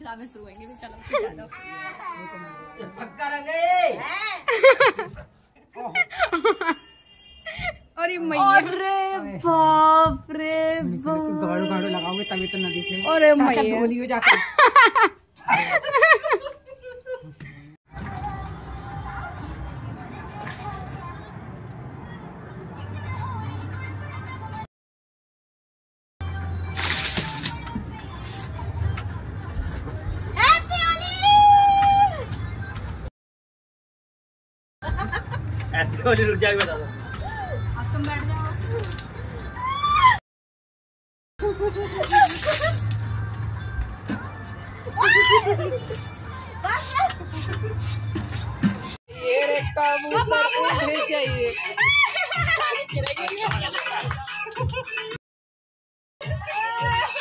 ड्रामे शुरू होंगे चलो पक्का रंग अरे मैया। अरे बाप रे गाड़ो गाड़ो लगाओगे तभी तो न दिखे अरे मैया। जाकर ऐसे रुक जाएगी बता दो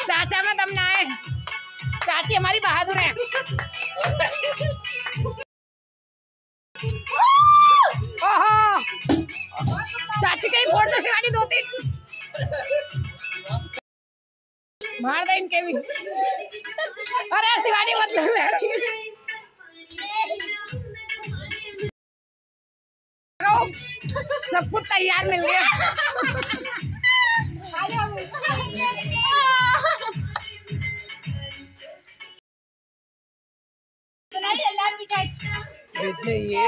चाचा में दम ना चाची हमारी बहादुर है। मार दे इनके भी। अरे शिवानी मतलब सब कुछ तैयार मिल गया। ये